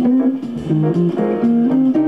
Thank you.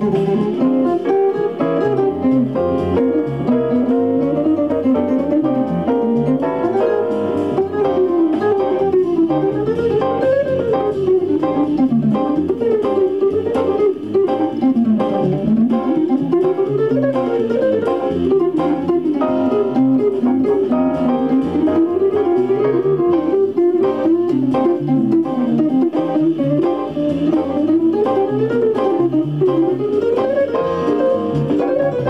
Thank you.